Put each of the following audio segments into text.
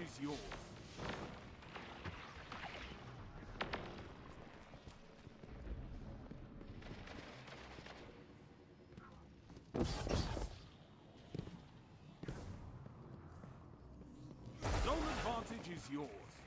is yours. Zone advantage is yours.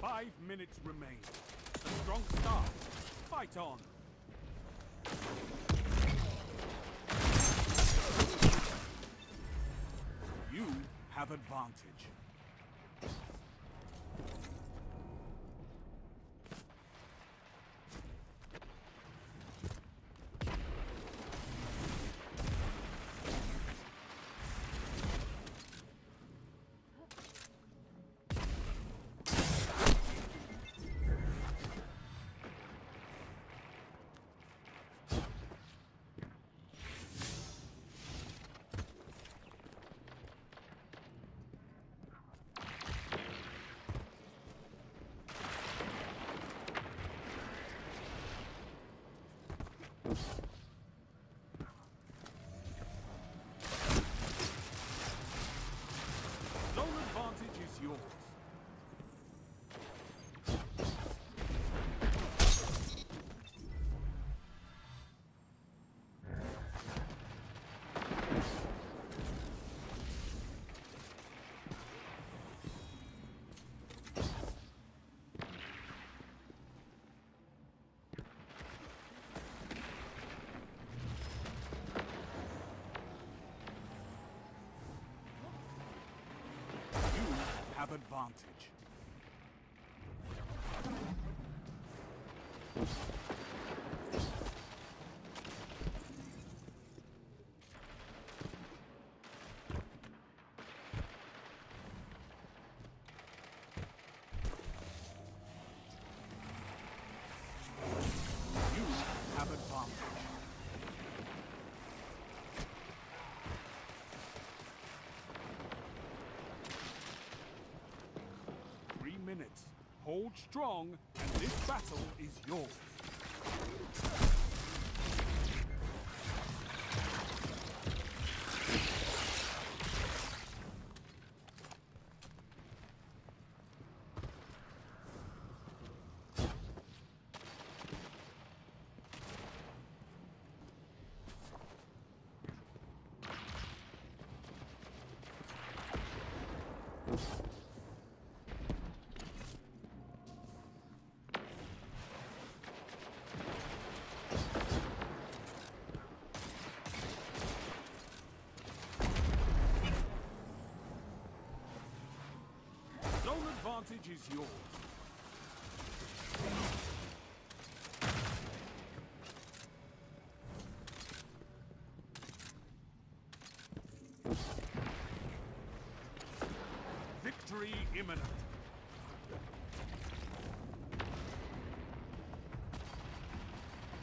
Five minutes remain. A strong start. Fight on. Advantage. Zone advantage is yours. You have advantage. You have advantage. Three minutes. Hold strong, and this battle is yours. Zone advantage is yours. Victory imminent.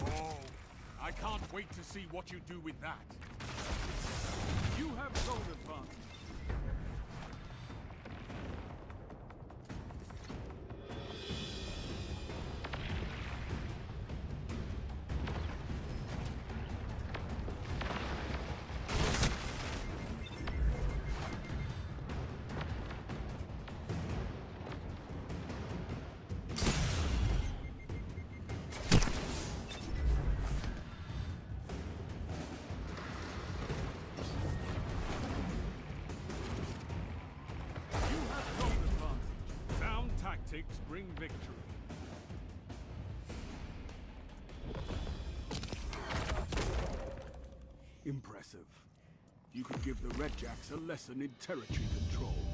Oh, I can't wait to see what you do with that. You have zone advantage. Victory. Impressive. You could give the Redjacks a lesson in territory control.